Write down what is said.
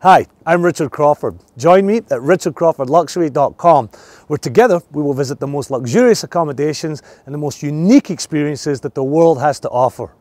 Hi, I'm Richard Crawford. Join me at richardcrawfordluxury.com where together we will visit the most luxurious accommodations and the most unique experiences that the world has to offer.